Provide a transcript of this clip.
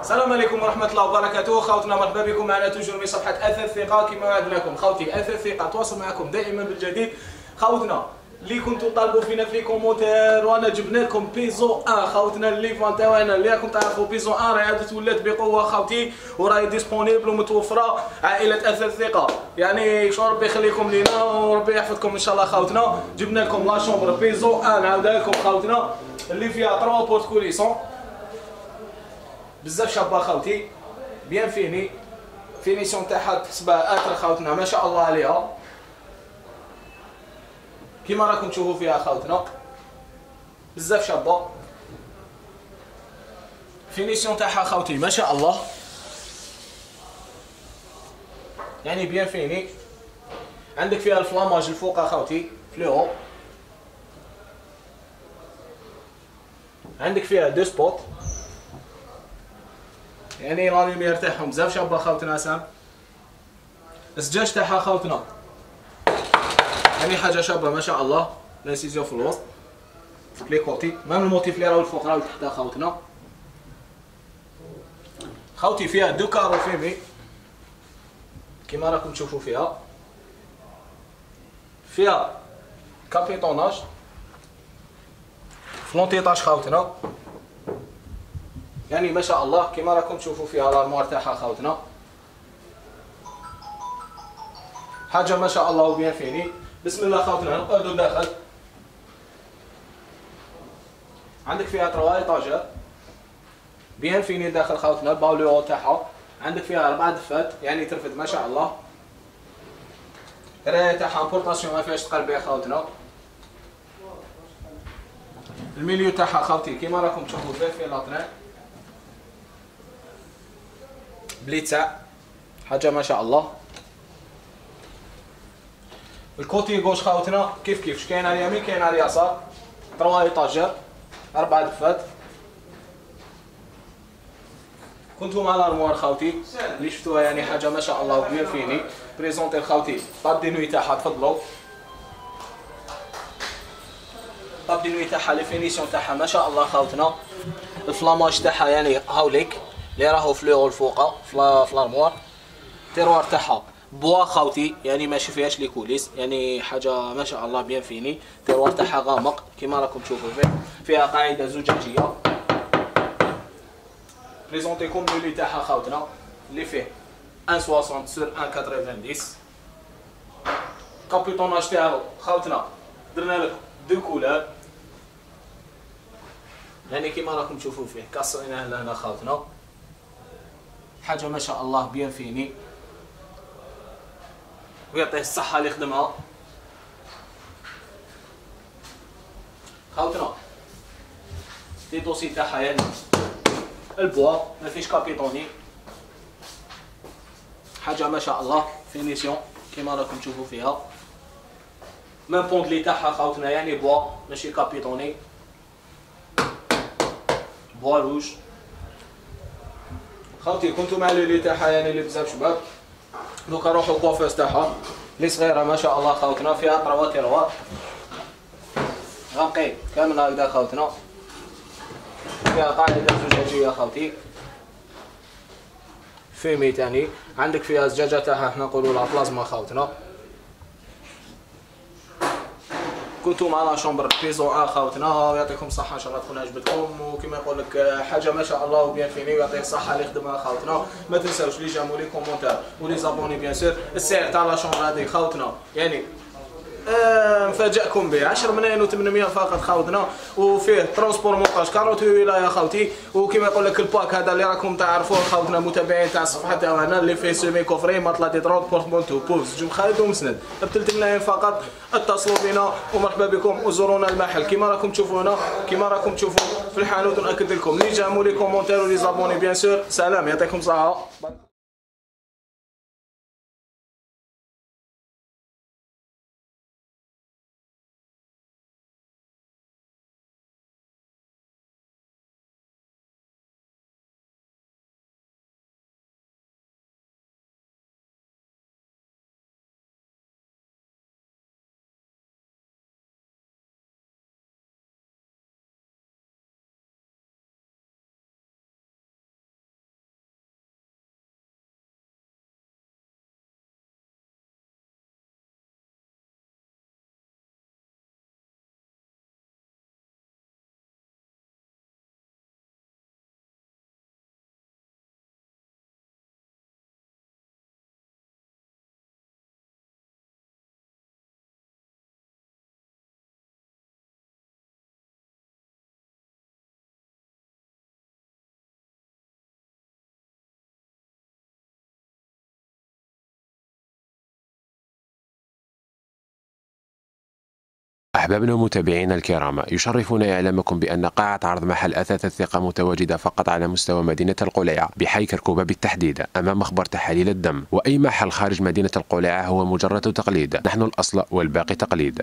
السلام عليكم ورحمة الله وبركاته. خوتنا مرحبا بكم. معنا toujours من صفحة أثاث ثقة كما وعدناكم خوتي أثاث ثقة تواصل معكم دائما بالجديد. خوتنا اللي كنتوا طالبوا فينا في commentaire وأنا جبنا لكم بيزو ان خوتنا اللي فان تاعنا اللي راكم تعرفوا بيزو 1 راهي عادت ولات بقوة خوتي وراهي disponible ومتوفرة. عائلة اثاث ثقه يعني شو ربي يخليكم لينا وربي يحفظكم إن شاء الله خوتنا. جبنا لكم la chambre بيزو 1 نعاودها لكم خوتنا. اللي فيها 3 portes coulissantes بزاف شابه خاوتي bien fini. finition تاعها تحسبها être خاوتنا ما شاء الله عليها. كيما راكم تشوفوا فيها خاوتنا بزاف شابه. finition تاعها خاوتي ما شاء الله. يعني bien fini. عندك فيها ال flammage الفوق خاوتي فلو عندك فيها deux spots. يعني راني مرتاحهم بزاف شابه خاوتنا même الزجاج تاعها خاوتنا يعني حاجة شابه ما شاء الله l'incision في الوسط. les côtés même ال motif اللي راهو الفوق راهو تحت خاوتنا خاوتي فيها deux carreaux fumés كيما راكم تشوفوا فيها فيها كابيتوناج فلونتيطاج خاوتنا يعني ما شاء الله كما راكم تشوفوا فيها الارموار تاعها خاوتنا حاجة ما شاء الله وبيان فيني. بسم الله خاوتنا نقعدوا داخل عندك فيها تروا ايطاجر بيان فيني داخل خاوتنا الباوليو تاعها عندك فيها أربع دفات يعني ترفد ما شاء الله. الرايه تاعها امبورطاسيون ما فيهاش تقلب يا خاوتنا الميليو تاعها خاوتي كيما راكم تشوفوا فيه في لاطرين بليتسع حاجة ما شاء الله. الكوتي غوش خاوتنا؟ كيف كيف؟ كاين على اليمين؟ كاين على اليسار. trois étagères أربع دفات. كنتو مع الأرموار خاوتي؟ اللي شفتوها يعني حاجة ما شاء الله bien fini؟ présenter لخاوتي tables de nuit تاعها تفضلوا. tables de nuit تاعها les finitions تاعها ما شاء الله خاوتنا. الفلاماج تاعها يعني هاوليك. اللي راهو فلور الفوق في ال armoire tiroirs تاعها bois خاوتي يعني ماشي فيهاش les coulisses يعني حاجة ما شاء الله bien fini. tiroirs تاعها غامق كيما راكم تشوفوا فيه فيها قاعدة زجاجية. présenter لكم lit تاعها خاوتنا اللي فيه 1.60 sur 1.90 capitonnage تاعو خاوتنا درنا لك deux couleurs يعني كيما راكم تشوفوا فيه كاسرينه لهنا خاوتنا حاجة ما شاء الله bien fini. ويعطيه الصحة اللي يخدمها. خاوتنا دي دوسي تاعها يعني ال bois ما فيش capitonné حاجة ما شاء الله finition كيما راكم تشوفوا فيها. même bout de lit تاعها خاوتنا يعني bois ماشي capitonné bois rouge خاوتي كنتو مع lit تاعها يعني اللي بزاف شباب. دوكا روحو coiffeuse تاعها اللي صغيرة ما شاء الله خاوتنا فيها trois tiroirs غنقي كامل هكذا خاوتنا. فيها قاعدة زجاجية خاوتي. fumé تاني عندك فيها زجاجة تاعها حنا نقولوا la plasma خاوتنا. كنتو معنا chambre بيزو ا خاوتنا ويعطيكم الصحة إن شاء الله تكون عجبتكم. وكما يقول لك حاجة ما شاء الله و bien fini ويعطيه الصحة اللي يخدمها خاوتنا ما تنساوش les j'aime و les commentaires و les abonnés bien sûr. السعر تاع la chambre هذه خاوتنا يعني نفاجئكم به. 10 ملايين و800 فقط خاوتنا وفيه transport montage. quarante-huit ولايه خاوتي وكما يقول لك ال pack هذا اللي راكم تعرفوه خاوتنا متابعين تاع الصفحه تاعنا اللي فيه sommier coffre matelas D trente porte-manteau بوز. جم خالد ومسند ب 3 ملايين فقط. اتصلوا بنا ومرحبا بكم. وزورونا المحل. كما راكم تشوفوا هنا كما راكم تشوفوا في الحانوت ونأكد لكم. les j'aime و les commentaires و les abonnés bien sûr. سلام. يعطيكم الصحة. أحبابنا ومتابعينا الكرام يشرفنا إعلامكم بأن قاعة عرض محل أثاث الثقة متواجدة فقط على مستوى مدينة القليعة بحي كركوبة بالتحديد أمام مخبر تحاليل الدم وأي محل خارج مدينة القليعة هو مجرد تقليد نحن الأصل والباقي تقليد.